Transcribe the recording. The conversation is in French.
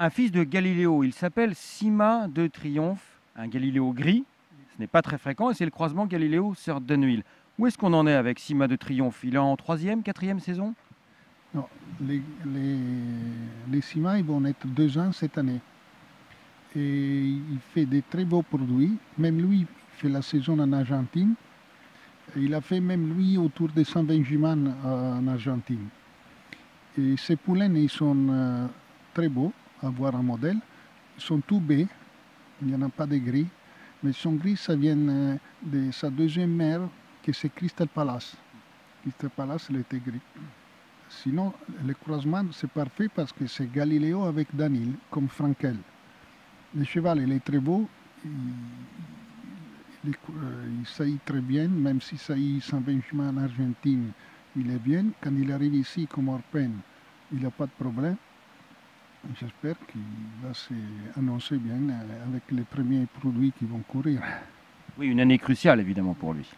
un fils de Galiléo. Il s'appelle Sima de Triomphe, un Galiléo gris. Ce n'est pas très fréquent et c'est le croisement Galiléo-Sœur Denville. Où est-ce qu'on en est avec Sima de Triomphe? Il est en troisième, quatrième saison? Non, les, les, Sima ils vont être deux ans cette année. Et il fait des très beaux produits. Même lui, il fait la saison en Argentine. Il a fait même lui autour de Saint-Benjamin en Argentine. Et ces poulains, ils sont euh, très beaux à voir en modèle. Ils sont tout baies, il n'y en a pas de gris. Mais son gris, ça vient euh, de sa deuxième mère, qui c'est Crystal Palace. Crystal Palace, elle était gris. Sinon, le croisement, c'est parfait parce que c'est Galiléo avec Danil, comme Frankel. Le cheval, il est très beau. Il, il, il saillit très bien, même si saillit Saint-Benjamin en Argentine, il est bien. Quand il arrive ici comme Orpen, il n'a pas de problème. J'espère qu'il va s'annoncer bien euh, avec les premiers produits qui vont courir. Oui, une année cruciale évidemment pour lui.